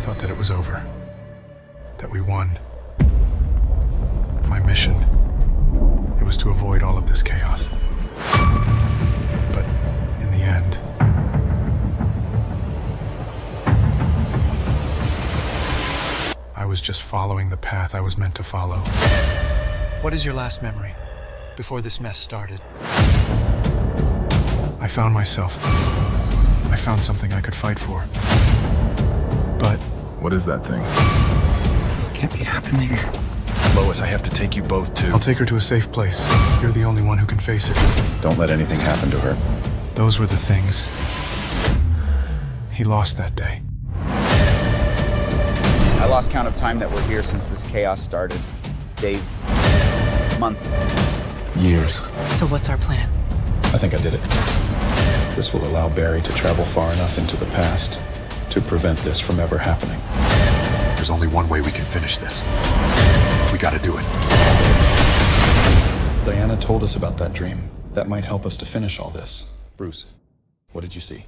thought that it was over. That we won. My mission. It was to avoid all of this chaos. But in the end, I was just following the path I was meant to follow. What is your last memory before this mess started? I found myself. I found something I could fight for. But What is that thing? This can't be happening. Lois, I have to take you both to. I'll take her to a safe place. You're the only one who can face it. Don't let anything happen to her. Those were the things he lost that day. I lost count of time that we're here since this chaos started. Days, months. Years. So what's our plan? I think I did it. This will allow Barry to travel far enough into the past to prevent this from ever happening. There's only one way we can finish this. We gotta do it. Diana told us about that dream. That might help us to finish all this. Bruce, what did you see?